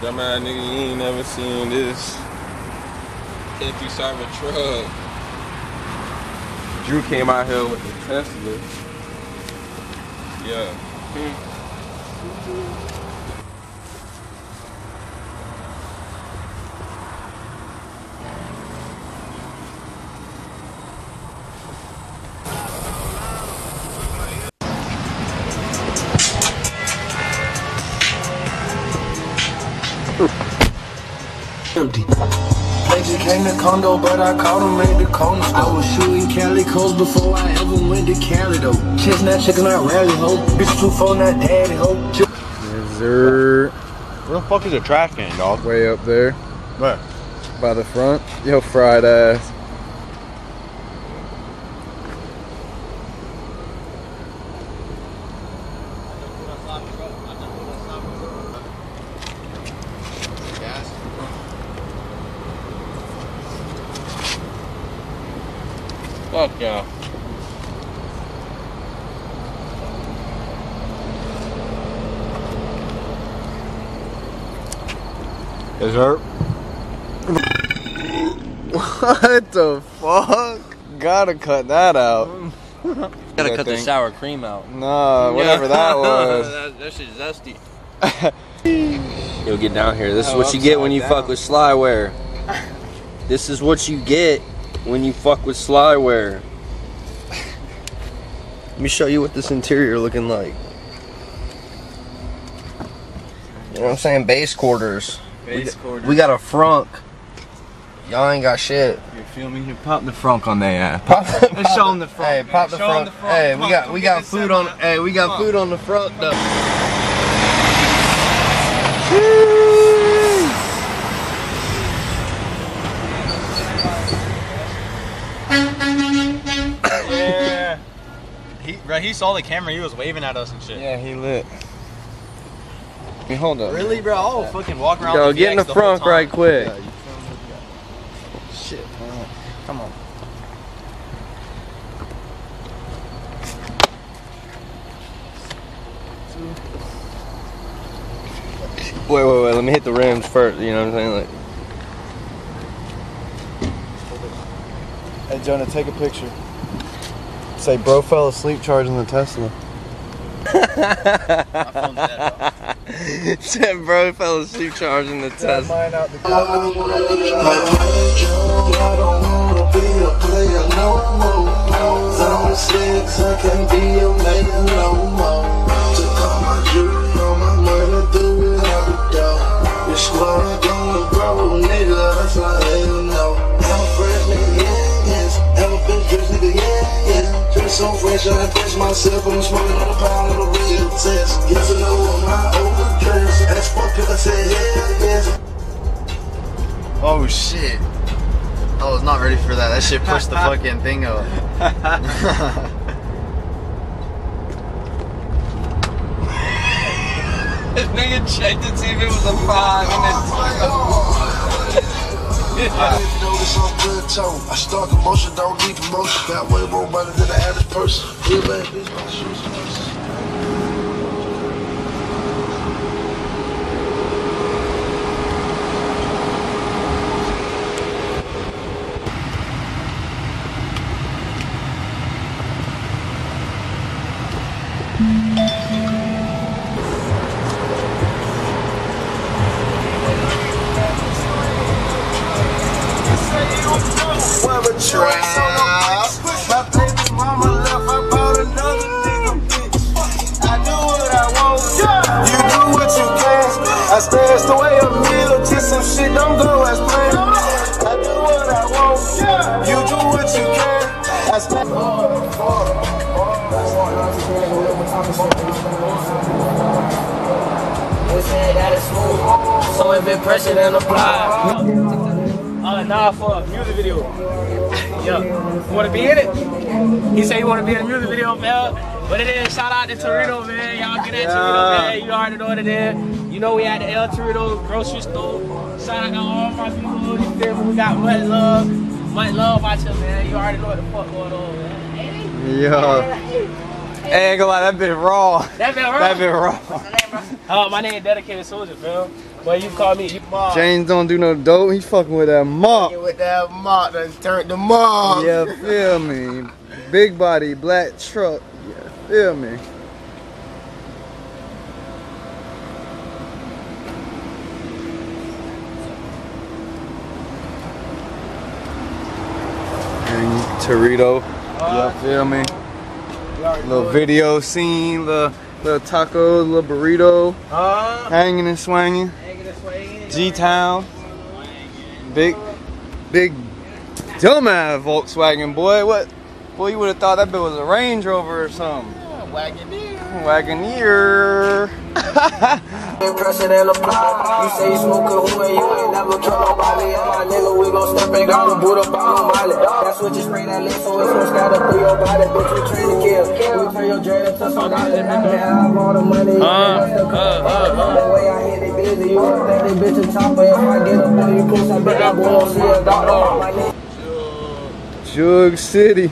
Dumbass nigga, you ain't never seen this. If you serve a truck. Drew came out here with the Tesla. Yeah. empty. Came to condo, but I caught them at the corner store. I was shooting Cali coast before I ever went to Cali though. Chestnut chicken, not rally ho. Bitch two four, not daddy ho. Yes, sir. Where the fuck is the trash can, dog? Way up there Where? by the front. Yo, fried ass. Fuck yeah. Yes, sir. What the fuck? Gotta cut that out. Gotta That cut the sour cream out. Nah, whatever that was. that, that shit's zesty. Yo, get down here. This is Oh, what you get when you upside fuck with slywear. This is what you get when you fuck with slywear. Let me show you what this interior looking like. You know what I'm saying? Base quarters. Base we, quarters. We got a frunk. Y'all ain't got shit. You feel me? You pop the frunk on their ass. Pop, Let's show 'em the front, Hey, man. pop the Show 'em front. the front. Hey, Come we got we got food on. Hey, we got food on the front though. Yeah. He, bro, he saw the camera. He was waving at us and shit. Yeah, he lit. Hey, hold up. Really, bro? I'll fucking walk around. Yo, the get in the VX whole front right quick. Yeah, you feel me? Shit, man. Come on. Wait, wait, wait. Let me hit the rims first. You know what I'm saying? Like, Hey, Jonah, take a picture. Say, bro fell asleep charging the Tesla. My phone's dead, bro. Said bro fell asleep charging the Tesla. Mine out the I don't wanna be a player no more. Zone six, I can't be a player no more. Took all my jewelry, all my money, threw it out the door. Your squad gonna grow, nigga, that's why hell no. I'm a fresh nigga, yeah, yes. I'm a bitch, dress nigga, yeah, yes. Dress so fresh, I impress myself. I'm smoking on a pound of a real test. Yes, I know I'm my overdress. Ask for a pill, I said, yeah, yes. Oh shit. I was not ready for that. That shit pushed the fucking thing up. This nigga checked to see if it was a five and oh, I didn't notice I'm good tone. I start the motion, don't need promotion. Got way more money than the average person. Real bad bitch, my shoes I stashed away a meal till some shit don't go as planned. I do what I want, you do what you can. I stashed. So it been pressured and applied. Uh, nah, for a music video. yeah. You wanna be in it? He said you wanna be in a music video, man. But it is, shout out to Torito, man. Y'all get at Torito, man. You already know what it is. You know we at the El Torito grocery store. Shout out to all my people. You feel me? We got much love. Much love out here, man. You already know what the fuck going on, man. Yeah. Hey, ain't gonna lie, that bit raw. That been right. That bit raw. Oh, my name Dedikated Soulja, fam. But you call me. You, James don't do no dope. He's fucking with that mop. With that mop, done turned the mop. Yeah, feel me. Big body, black truck. Yeah, feel me. And Torito. Yeah, feel me. Little video scene, little, little taco, little burrito, Uh, hanging and swinging. G Town. Big, big, dumbass Volkswagen boy. What? Boy, you would have thought that bit was a Range Rover or something. Wagoneer. Impression and apply. You say you smoking who and you ain't never kill nobody. And my nigga, we gon' step and got a boot up on Molly. That's what you spray that lit so it's gon' scatter through your body. Bitch, we train to kill. We turn your dread into some dollars. I have all the money. Uh, uh, uh, The way I hit it busy, you would think they bitch a chopper. If I get up on you close, I bet I won't see a doctor. My nigga. Jug City.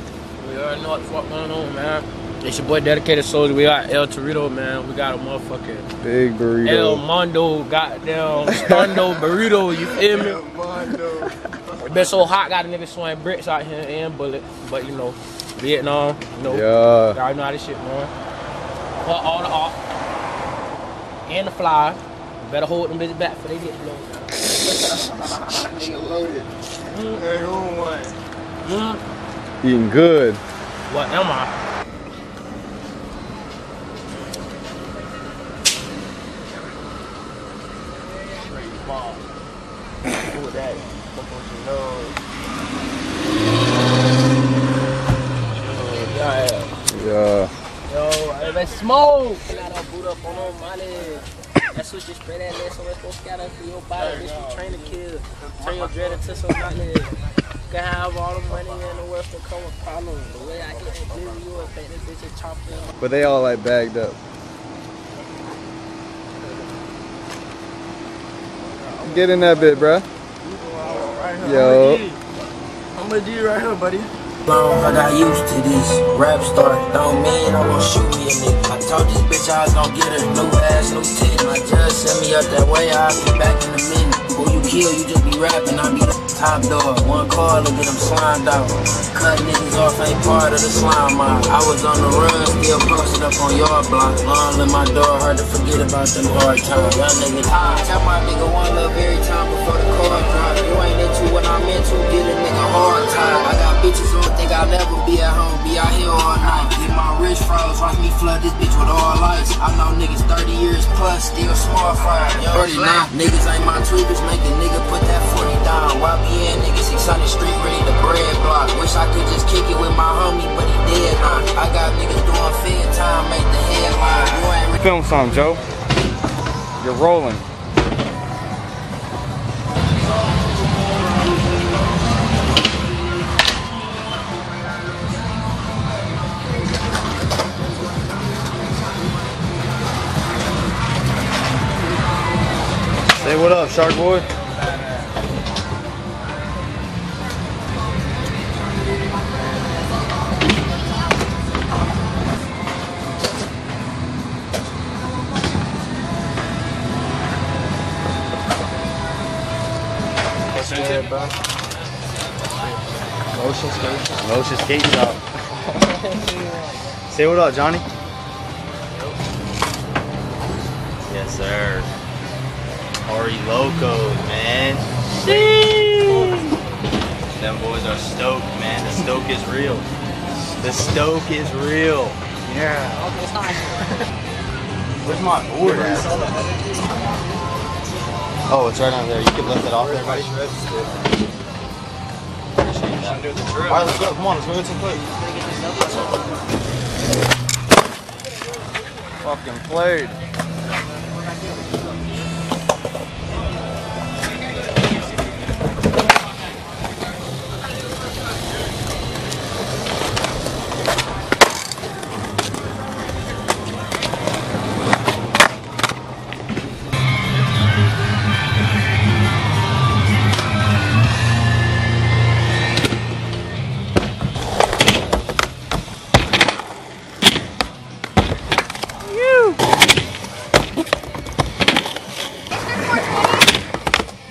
Already know what the fuck going on, man. It's your boy Dedikated Soulja. We got El Torito, man. We got a motherfucking Big El. Mondo, goddamn Stondo burrito. You feel me? It been so hot, got a nigga swing bricks out here and bullet. But you know, Vietnam, you know, Yeah. y'all know how this shit going. But all the off and the fly. Better hold them bitches back for they get blown. Mm, Eating good. What am I? Smoke. On. That's what you spray that lit so it's gonna scatter through your body. Bitch, we train to kill. Turn your dread into some money. Can have all the money in the world to come with problems. The way I hit that glizzy, you would think this bitch is chopping. But they all like bagged up. Get in that bit, bruh. Yo. I'm a G right here, buddy. long I got used to these rap stars. Don't mean I'm gonna shoot me a nigga. I told this bitch I was gonna get her new ass, new titty. My judge sent me up that way, I'll be back in a minute. Who you kill, you just be rapping, I be top dog. One call to get them slimed out. Cut niggas off, ain't part of the slime mob. I was on the run, still posted up on your block. Long in my door, hard to forget about them hard times. Young nigga, tell my nigga one love every time before the car drop. You ain't into what I'm into, get a nigga hard time. I got bitches who think I'll never be at home, be out here all night. Get my wrist froze, watch me flood this bitch with all lights. I know niggas 30 years plus, still small fry. You know what I'm saying? Niggas ain't my tweakers, make a nigga put that 40 down. YBN niggas 600 street ready to bread block. Wish I could just kick it with my homie, but he dead now. I got niggas doing fair time, make the headline. Film some, Joe. You're rolling. Say what up, Shark Boy. Motion skate. Motion skate shop. Say what up, Johnny. Yes, sir. Ori Locos, man. Them boys are stoked, man. The stoke is real. The stoke is real. Yeah. Oh, Where's my board at? Oh, it's right down there. You can lift it off there, buddy. Alright, let's go. Come on, let's go get some food. Fucking played.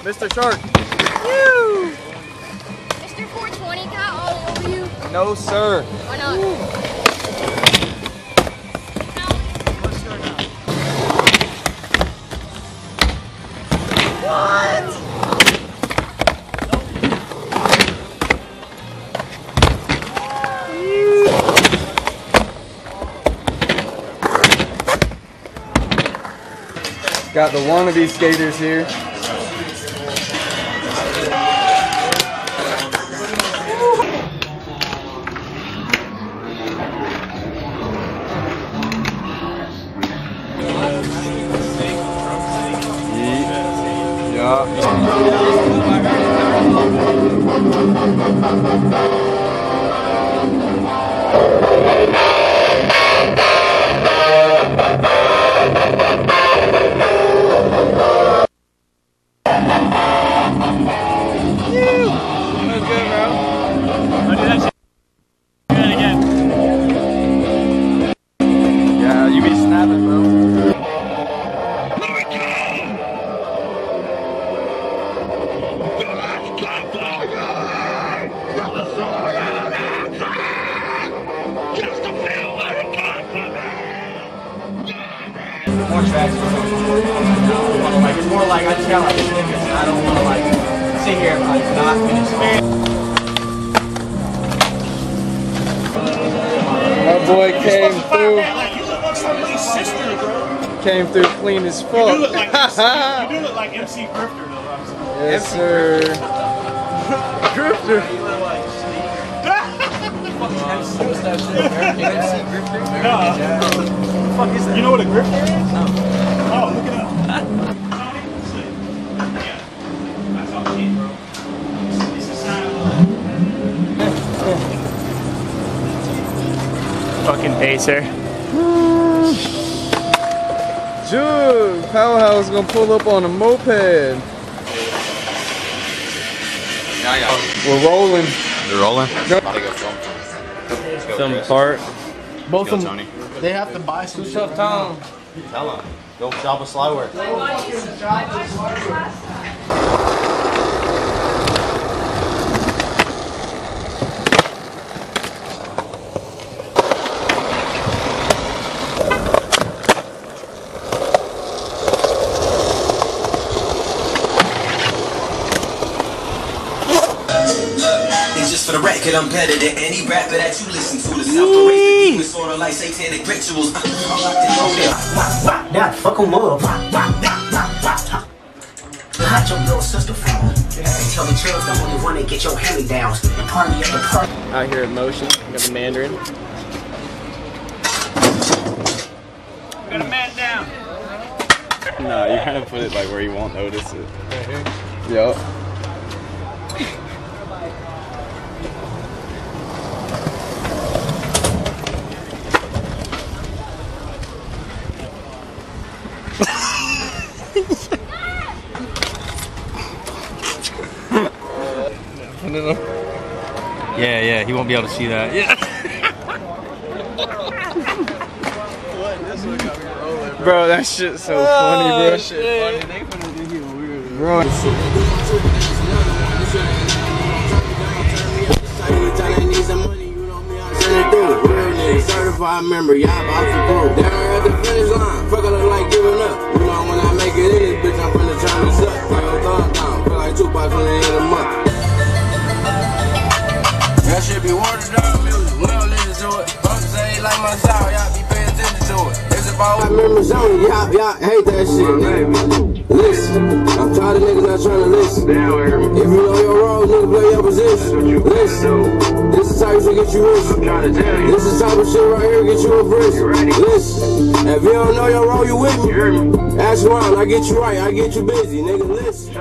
Mr. Shark. Mr. 420 got all over you. No, sir. Why not? Got the wannabe skaters here. Yeah. That's Like it's more like I just got like snippets. and I don't want to like sit here and like not finish. My boy came through, Like, you look like somebody's sister, bro. came through clean as fuck. You do look like MC, you do look like MC Grifter, though. I'm sorry. yes, sir. Drifter. You know what a grifter is? No. Oh, look it up. Yeah. That's all shit, bro. It's a sign of Fucking pacer. Dude, Powerhouse gonna pull up on a moped. Yeah, yeah. We're rolling. They're rolling. Go- Some part. Both of them. They have to buy some shit. Tough town. Tell them. Go shop a slywear. It's just for the record, I'm better than any rapper that you listen to. The South the race, sorta like satanic rituals. Uh, I'm locked and loaded. Wah, wah, now fuck 'em up. Hot your little sister from. Tell the children the only one that get your hand downs and party at the party. Out here at Motion, got the Mandarin. Got a man down. Nah, you're trying to put it like where you won't notice it. Yup. Yeah, yeah, he won't be able to see that. Yeah. Bro, that shit's so oh, funny, bro. Bro, Certified member, y'all about to go. Down at the finish line, fuck I look like giving up. You know when I make it in this bitch, I'm finna turn this up. Feel your thumb down, feel like Tupac when they hit a month. That should be watered down music, we don't listen to it. Folks say like my style, y'all be paying attention to it. It's about members only, y'all, y'all hate that shit, nigga. Listen, I'm tired of niggas not trying to listen. If you know your role, nigga, play your position. Listen, this is how you should get you rich. This is type of shit right here get you a prison. Listen, if you don't know your role, you with me. Ask around, I get you right, I get you busy, nigga. Listen,